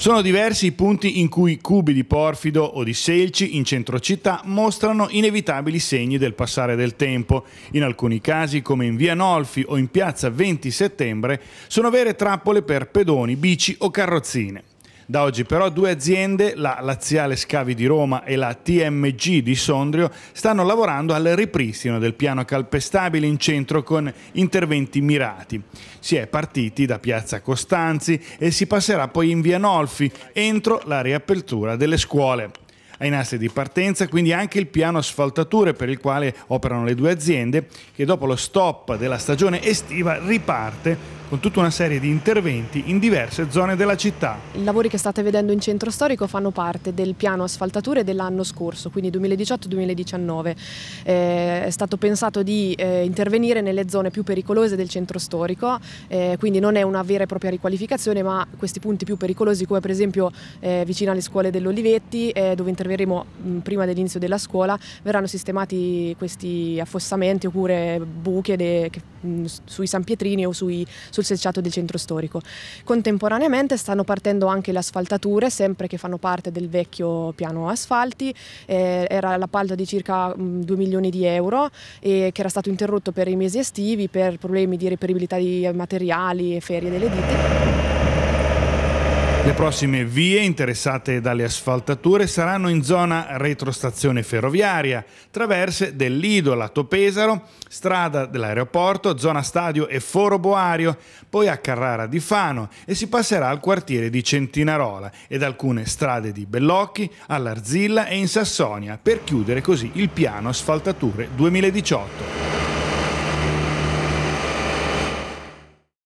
Sono diversi i punti in cui cubi di porfido o di selci in centro città mostrano inevitabili segni del passare del tempo. In alcuni casi, come in via Nolfi o in piazza 20 settembre, sono vere trappole per pedoni, bici o carrozzine. Da oggi però due aziende, la Laziale Scavi di Roma e la TMG di Sondrio, stanno lavorando al ripristino del piano calpestabile in centro con interventi mirati. Si è partiti da Piazza Costanzi e si passerà poi in via Nolfi, entro la riapertura delle scuole. Ai nastri di partenza quindi anche il piano asfaltature per il quale operano le due aziende che dopo lo stop della stagione estiva riparte con tutta una serie di interventi in diverse zone della città. I lavori che state vedendo in centro storico fanno parte del piano asfaltature dell'anno scorso, quindi 2018-2019. Eh, è stato pensato di eh, intervenire nelle zone più pericolose del centro storico, eh, quindi non è una vera e propria riqualificazione, ma questi punti più pericolosi come per esempio eh, vicino alle scuole dell'Olivetti, eh, dove interverremo mh, prima dell'inizio della scuola, verranno sistemati questi affossamenti oppure buche de, che, mh, sui San Pietrini o sui, sul selciato del centro storico. Contemporaneamente stanno partendo anche le asfaltature, sempre che fanno parte del vecchio piano asfalti, eh, era l'appalto di circa mh, 2 milioni di euro e che era stato interrotto per i mesi estivi per problemi di reperibilità di materiali e ferie delle ditte. Le prossime vie interessate dalle asfaltature saranno in zona retrostazione ferroviaria, traverse del Lido lato Pesaro, strada dell'aeroporto, zona stadio e foro Boario, poi a Carrara di Fano e si passerà al quartiere di Centinarola ed alcune strade di Bellocchi, all'Arzilla e in Sassonia per chiudere così il piano asfaltature 2018.